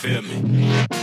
feel me?